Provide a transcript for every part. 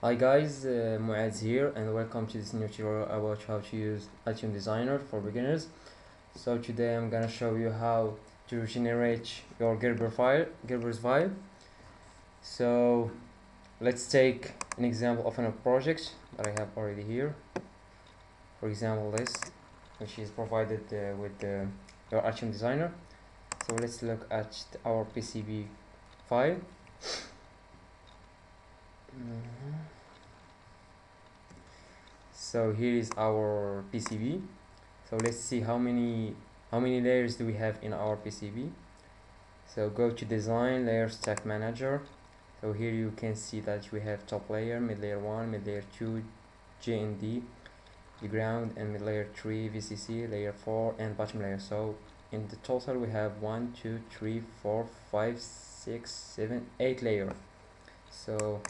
Hi guys, uh, Muaz here and welcome to this new tutorial about how to use Altium Designer for beginners. So today I'm gonna show you how to generate your Gerber file, Gerber's file. So let's take an example of a project that I have already here. For example this, which is provided uh, with uh, your Altium Designer. So let's look at our PCB file. So here is our PCB. So let's see how many how many layers do we have in our PCB. So go to design layer stack manager. So here you can see that we have top layer, mid layer 1, mid layer 2, GND, the ground and mid layer 3, VCC, layer 4 and bottom layer. So in the total we have 1, 2, 3, 4, 5, 6, 7, 8 layer. So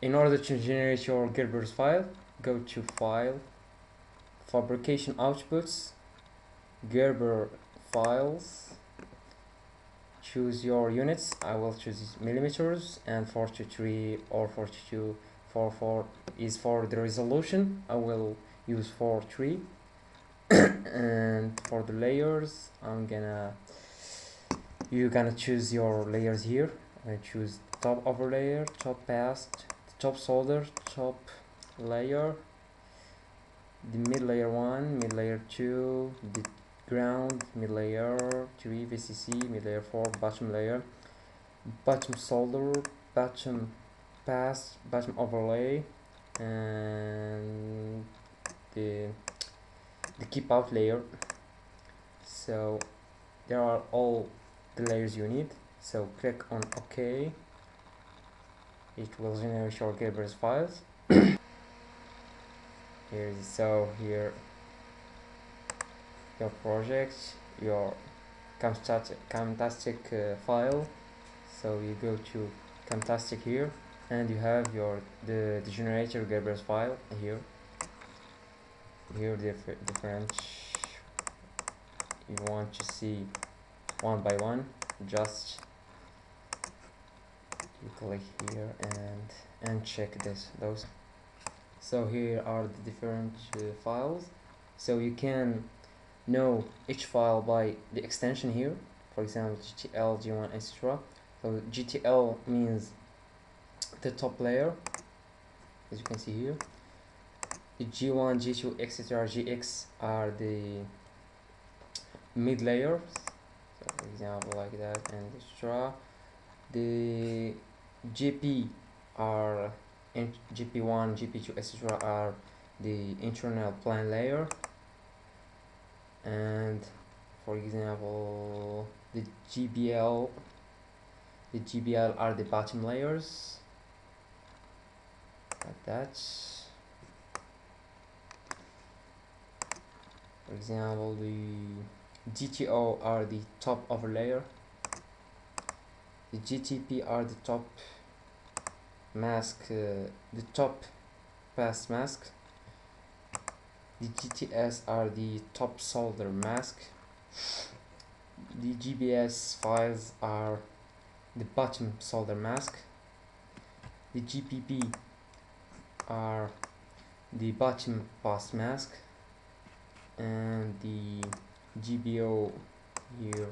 in order to generate your Gerber's file go to file fabrication outputs Gerber files choose your units I will choose millimeters and 43 or 42 44 is for the resolution I will use 43 and for the layers I'm gonna you gonna choose your layers here. I choose top overlayer top pass top solder top layer the mid layer 1 mid layer 2 the ground mid layer 3 VCC mid layer 4 bottom layer bottom solder bottom pass bottom overlay and the the keep out layer. So there are all the layers you need. So click on ok. It will generate your Gerber's files here so here. Your project your Camtastic, Camtastic uh, file. So you go to Camtastic here and you have your the, the generator Gerber's file here. Here the different you want to see one by one just you click here and and check this those so here are the different uh, files. So you can know each file by the extension here. For example gtl g1 etc so gtl means the top layer as you can see here. The g1 g2 etc gx are the mid layers. So for example like that and etc the GP are in GP1, GP2, etc. are the internal plane layer, and for example, the GBL, the GBL are the bottom layers, like that. For example, the GTO are the top overlayer the GTP are the top mask uh, the top pass mask the GTS are the top solder mask the GBS files are the bottom solder mask the GPP are the bottom pass mask and the GBO here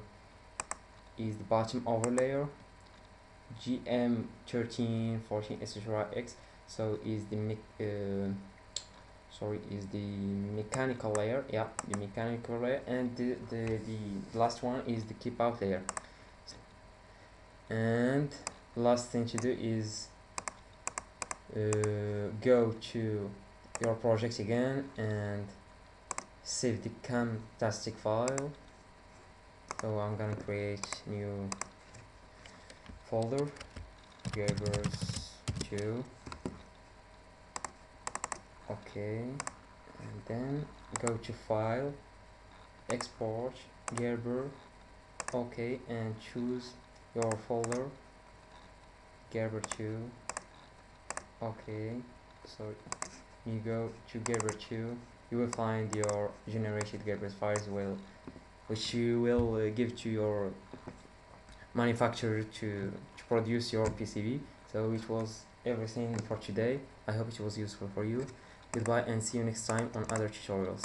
is the bottom overlayer gm 13 14 etc x. So is the uh, sorry is the mechanical layer yeah the mechanical layer and the, the the last one is the keep out layer. And last thing to do is uh, go to your project again and save the camtastic file. So I'm gonna create new folder. Gerber's 2 okay and then go to file export Gerber. Okay and choose your folder. Gerber 2 okay so you go to Gerber 2 you will find your generated Gerber's files will which you will uh, give to your manufacturer to, to produce your PCB so it was everything for today. I hope it was useful for you. Goodbye and see you next time on other tutorials